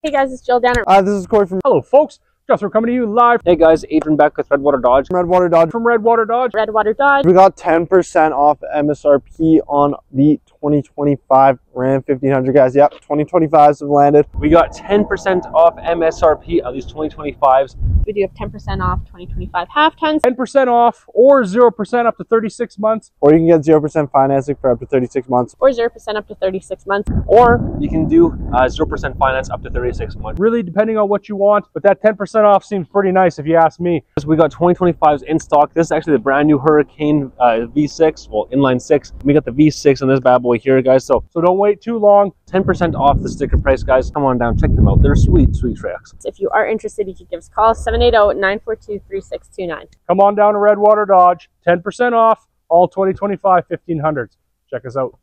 Hey guys, it's Jill Danner. Uh, this is Corey from Hello, folks. Just we're coming to you live. Hey guys, Adrian back with Redwater Dodge. Redwater Dodge. From Redwater Dodge. Redwater Dodge. We got 10% off MSRP on the 2025 Ram 1500, guys. Yep, 2025s have landed. We got 10% off MSRP on these 2025s. We do have 10% off 2025 half tons. 10% off or 0% up to 36 months. Or you can get 0% financing for up to 36 months. Or 0% up to 36 months. Or you can do uh, 0% finance up to 36 months. Really depending on what you want. But that 10% off seems pretty nice if you ask me. We got 2025s in stock. This is actually the brand new Hurricane uh, V6, well, inline 6. We got the V6 on this bad boy here, guys. So, so don't wait too long. 10% off the sticker price, guys. Come on down, check them out. They're sweet, sweet tracks. If you are interested, you can give us a call 780-942-3629. Come on down to Redwater Dodge. 10% off all 2025 1500s. Check us out.